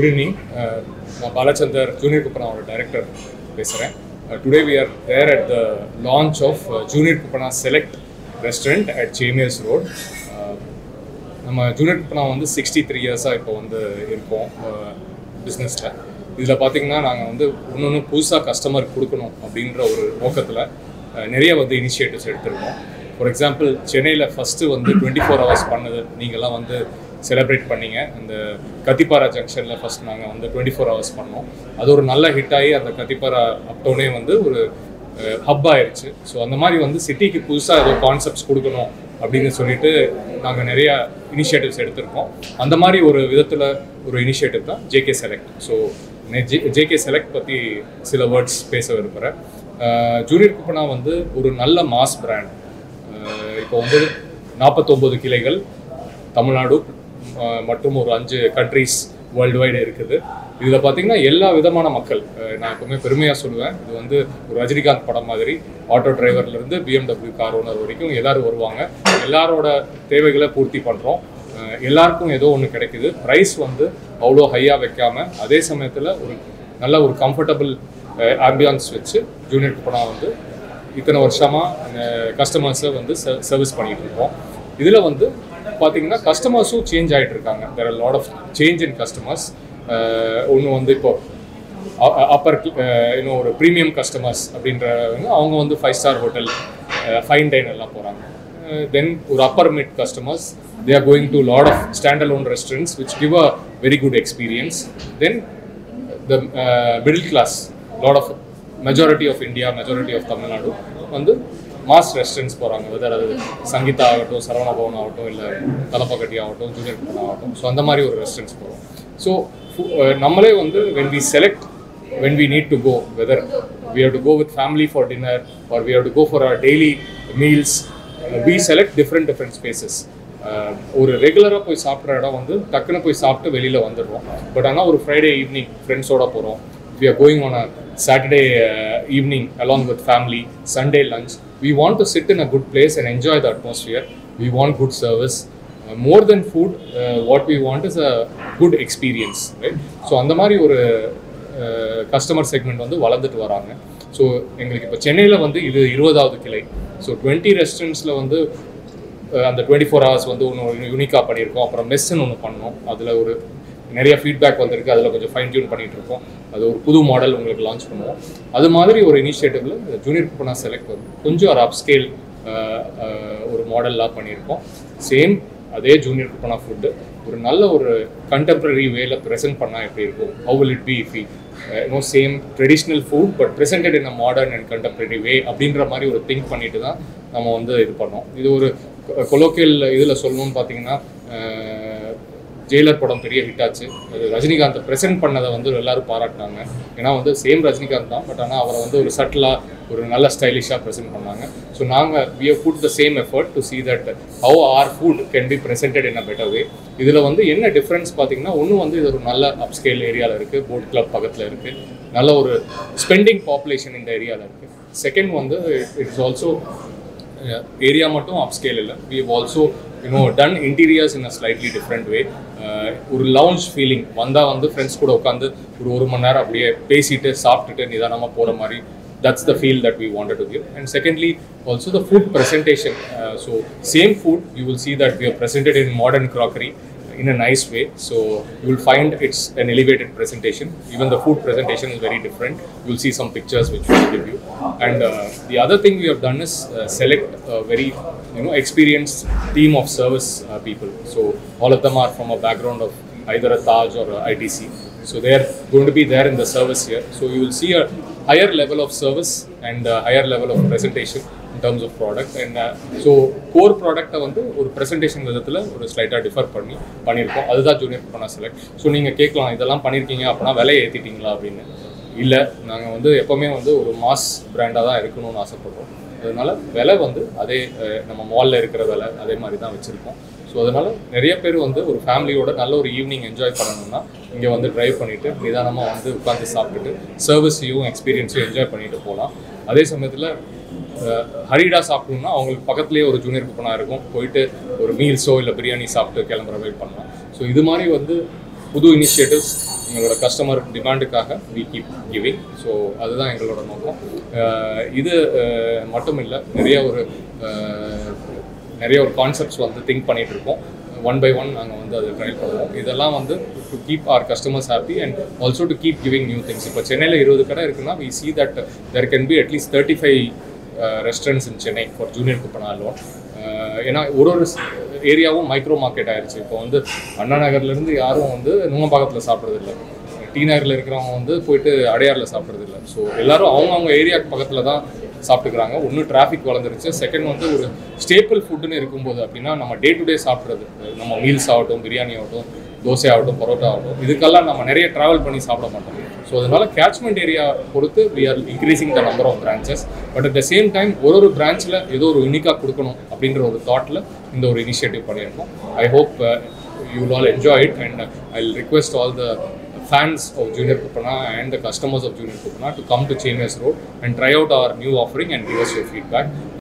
Good uh, நான் Balachander junior குப்பனாவோட director பேசுகிறேன் today we are there at the launch of junior Kuppanna select restaurant at Chamiers road நம்ம junior Kuppanna வந்து sixty three இயர்ஸாக இப்போ வந்து இருக்கோம் uh, பிஸ்னஸில் இதில் பார்த்தீங்கன்னா நாங்கள் வந்து ஒன்று ஒன்று புதுசாக கஸ்டமர் கொடுக்கணும் அப்படின்ற ஒரு நோக்கத்தில் uh, நிறைய வந்து இனிஷியேட்டிவ்ஸ் எடுத்திருக்கோம். ஃபார் எக்ஸாம்பிள் சென்னையில் ஃபஸ்ட்டு வந்து டுவெண்ட்டி ஃபோர் ஹவர்ஸ் பண்ணது. நீங்கள்லாம் வந்து செலிப்ரேட் பண்ணிங்க. அந்த கத்திப்பாரா ஜங்ஷனில் ஃபஸ்ட் நாங்கள் வந்து டுவெண்ட்டி ஃபோர் ஹவர்ஸ் பண்ணோம். அது ஒரு நல்ல ஹிட் ஆகி அந்த கத்திப்பாரா அப்டவுனே வந்து ஒரு ஹப் ஆயிடுச்சு ஸோ அந்த மாதிரி வந்து சிட்டிக்கு புதுசாக ஏதோ கான்செப்ட்ஸ் கொடுக்கணும் அப்படின்னு சொல்லிட்டு நாங்கள் நிறைய இனிஷியேட்டிவ்ஸ் எடுத்திருக்கோம். அந்த மாதிரி ஒரு விதத்தில் ஒரு இனிஷியேட்டிவ் தான் JK select so J JK select பற்றி சில வேர்ட்ஸ் பேச விரும்புகிறேன் ஜூனியர் குப்பனா வந்து ஒரு நல்ல மாஸ் பிராண்ட் இப்போ வந்து நாற்பத்தொம்போது கிளைகள் தமிழ்நாடு மற்றும் ஒரு அஞ்சு கண்ட்ரீஸ் வேர்ல்டு வைடு இருக்குது. இதில் பார்த்தீங்கன்னா எல்லா விதமான மக்கள் நான் எப்பவுமே பெருமையாக சொல்லுவேன். இது வந்து ஒரு ரஜினிகாந்த் படம் மாதிரி. ஆட்டோ டிரைவர்லேருந்து பிஎம்டபிள்யூ கார் ஓனர் வரைக்கும் எல்லோரும் வருவாங்க. எல்லாரோட தேவைகளை பூர்த்தி பண்ணுறோம் எல்லாருக்கும் ஏதோ ஒன்று கிடைக்குது. ப்ரைஸ் வந்து அவ்வளோ ஹையாக வைக்காமல் அதே சமயத்தில் ஒரு நல்ல ஒரு கம்ஃபர்டபுள் ஆம்பியான்ஸ் வச்சு ஜூனியர் படம் வந்து இத்தனை வருஷமாக கஸ்டமர்ஸை வந்து சர்வீஸ் பண்ணிகிட்டு இருக்கோம். இதில் வந்து பார்த்தீங்கன்னா கஸ்டமர்ஸும் சேஞ்ச் ஆகிட்டு இருக்காங்க there lot of change in customers ஒன்று வந்து இப்போ அப்பர் இன்னும் ஒரு ப்ரீமியம் கஸ்டமர்ஸ் அப்படின்றவங்க அவங்க வந்து five star hotel fine dine எல்லாம் போகிறாங்க தென் ஒரு upper mid customers they are going to lot of standard own restaurants which give a very good experience then the middle class lot of majority of India majority of Tamil Nadu வந்து mass restaurants போகிறாங்க weather அது சங்கீதா ஆகட்டும் சரவண பவன் ஆகட்டும் இல்லை தலப்பக்கட்டி ஆகட்டும் junior Pawan ஆகட்டும். So அந்த மாதிரி ஒரு ரெஸ்டாரண்ட்ஸ் போகிறோம் ஸோ நம்மளே வந்து when we select when we need to go whether we have to go with family for dinner or we have to go for our daily meals we select different different spaces ஒரு ரெகுலராக போய் சாப்பிட்ற இடம் வந்து டக்குன்னு போய் சாப்பிட்டு வெளியில் வந்துடுவோம் பட் ஆனால் ஒரு ஃப்ரைடே ஈவினிங் ஃப்ரெண்ட்ஸோட போகிறோம் we are going on a Saturday evening along with family Sunday lunch we want to sit in a good place and enjoy the atmosphere. We want good service. Uh, more than food, uh, what we want is a good experience, right? So அந்த மாதிரி ஒரு uh, customer segment வந்து வளர்ந்துட்டு வராங்க so எங்களுக்கு இப்போ சென்னையில் வந்து இது இருபதாவது கிளை ஸோ டுவெண்ட்டி ரெஸ்டாரண்ட்ஸில் வந்து uh, அந்த டுவெண்ட்டி ஃபோர் ஹவர்ஸ் வந்து ஒன்று யூனிக்காக பண்ணியிருக்கோம் அப்புறம் மெஸ்ஸுன்னு ஒன்று பண்ணோம் அதில் ஒரு நிறைய ஃபீட்பேக் வந்திருக்கு. அதில் கொஞ்சம் ஃபைன் டியூன் பண்ணிகிட்டு இருக்கோம். அது ஒரு புது மாடல் உங்களுக்கு லான்ச் பண்ணுவோம். அது மாதிரி ஒரு இனிஷியேட்டிவ்ல ஜூனியர் குப்பனா செலக்ட் வந்து கொஞ்சம் ஒரு அப்ஸ்கேல் ஒரு மாடல்லாக பண்ணியிருக்கோம். சேம் அதே ஜூனியர் குப்பனா ஃபுட்டு ஒரு நல்ல ஒரு கண்டெம்பரரி வேல ப்ரெசென்ட் பண்ணால் எப்படி இருக்கும்? How will it be if no same traditional food but presented in a modern and contemporary way அப்படின்ற மாதிரி ஒரு திங்க் பண்ணிட்டு தான் நம்ம வந்து இது பண்ணோம். இது ஒரு கொலோக்கியல் இதில் சொல்லணும்னு பார்த்தீங்கன்னா ஜெயிலர் படம் பெரிய ஹிட் ஆச்சு. அது ரஜினிகாந்த் ப்ரெசென்ட் பண்ணதை வந்து எல்லாரும் பாராட்டினாங்க. ஏன்னா வந்து சேம் ரஜினிகாந்த் தான் பட் ஆனால் அவரை வந்து ஒரு சட்டிலாக ஒரு நல்ல ஸ்டைலிஷாக ப்ரெசென்ட் பண்ணாங்க. ஸோ நாங்கள் we have put the same effort to see that how our food can be presented in a better way இதில் வந்து என்ன டிஃப்ரென்ஸ் பார்த்தீங்கன்னா ஒன்று வந்து இது ஒரு நல்ல அப்ஸ்கேல் ஏரியாவில் இருக்குது போட் கிளப் பக்கத்தில் இருக்குது நல்ல ஒரு ஸ்பெண்டிங் பாப்புலேஷன் இந்த ஏரியாவில் இருக்குது செகண்ட் வந்து இட்ஸ் ஆல்சோ ஏரியா மட்டும் அப்ஸ்கேல் இல்லை. We have also you know done interiors in a slightly different way ஒரு லவுஞ்ச் ஃபீலிங் வந்தால் வந்து ஃப்ரெண்ட்ஸ் கூட உட்காந்து ஒரு ஒரு மணி நேரம் அப்படியே பேசிட்டு சாப்பிட்டுட்டு நிதானமாக போகிற மாதிரி that's the feel that we wanted to give and secondly also the food presentation so same food you will see that we are presented in modern crockery in a nice way. So you will find it's an elevated presentation. Even the food presentation is very different. You'll see some pictures which we will give you. And uh, the other thing we have done is uh, select a very you know experienced team of service uh, people. So all of them are from a background of either a taj or a itc so they are going to be there in the service here. So you will see a higher level of service and a higher level of presentation in terms of product and so core ப்ராடக்ட்டை வந்து ஒரு presentation விதத்தில் ஒரு ஸ்லைட்டாக differ பண்ணி பண்ணியிருக்கோம். அதுதான் junior பண்ண select so நீங்கள் கேட்கலாம் இதெல்லாம் பண்ணியிருக்கீங்க அப்படின்னா விலையை ஏற்றிட்டீங்களா அப்படின்னு. இல்லை நாங்கள் வந்து எப்போவுமே வந்து ஒரு மாஸ் பிராண்டாக தான் இருக்கணும்னு ஆசைப்படுறோம். அதனால விலை வந்து அதே நம்ம மாலில் இருக்கிற விலை அதே மாதிரி தான் வச்சுருக்கோம். ஸோ அதனால் நிறைய பேர் வந்து ஒரு ஃபேமிலியோட நல்ல ஒரு ஈவினிங் என்ஜாய் பண்ணணும்னா இங்கே வந்து ட்ரைவ் பண்ணிவிட்டு நிதானமாக வந்து உட்காந்து சாப்பிட்டுட்டு சர்வீஸையும் எக்ஸ்பீரியன்ஸையும் என்ஜாய் பண்ணிட்டு போகலாம். அதே சமயத்தில் ஹரிடா சாப்பிடணும்னா அவங்களுக்கு பக்கத்துலேயே ஒரு ஜூனியர் குப்பனாக இருக்கும். போயிட்டு ஒரு மீல்ஸோ இல்லை பிரியாணி சாப்பிட்டு கிளம்புற வெயிட் பண்ணலாம். ஸோ இது மாதிரி வந்து புது இனிஷியேட்டிவ்ஸ் எங்களோட கஸ்டமர் டிமாண்டுக்காக வி கீப் கிவிங் ஸோ அதுதான் எங்களோட நோக்கம். இது மட்டும் இல்லை நிறைய ஒரு நிறைய ஒரு கான்செப்ட்ஸ் வந்து திங்க் பண்ணிட்டு இருக்கோம் ஒன் பை ஒன் நாங்கள் வந்து அதை ட்ரை பண்ணுவோம். இதெல்லாம் வந்து to keep our customers happy and also to keep giving new things இப்போ சென்னையில் இருபது கடை இருக்குன்னா we see that there can be at least thirty five restaurants in Chennai for junior Kuppanna ஏன்னா ஒரு ஒரு ஏரியாவும் மைக்ரோ மார்க்கெட் ஆயிடுச்சு இப்போ வந்து அண்ணா நகர்லேருந்து யாரும் வந்து நுங்கம்பாக்கத்தில் சாப்பிட்றதில்ல. டி நகரில் இருக்கிறவங்க வந்து போயிட்டு அடையாரில் சாப்பிட்றதில்ல. ஸோ எல்லாரும் அவங்கவுங்க ஏரியாவுக்கு பக்கத்தில் தான் சாப்பிட்டுக்கிறாங்க. ஒன்று டிராஃபிக் வளர்ந்துருச்சு. செகண்ட் வந்து ஒரு ஸ்டேபிள் ஃபுட்டுன்னு இருக்கும்போது அப்படின்னா நம்ம டே டு டே சாப்பிட்றது. நம்ம மீல்ஸ் ஆகட்டும் பிரியாணி ஆகட்டும் தோசை ஆகட்டும் பரோட்டா ஆகட்டும் இதுக்கெல்லாம் நம்ம நிறைய ட்ராவல் பண்ணி சாப்பிட மாட்டோம். ஸோ அதனால கேட்ச்மெண்ட் ஏரியா பொறுத்து we are increasing the number of branches but at the same time ஒரு ஒரு பிரான்ச்சில் ஏதோ ஒரு யூனிக்காக கொடுக்கணும் அப்படின்ற ஒரு தாட்டில் இந்த ஒரு இனிஷியேட்டிவ் பண்ணியிருக்கோம். I hope you all enjoy it and I request all the fans of junior Kuppanna and customers of junior Junior Kupana come come to road and and try out our new offering and give us your.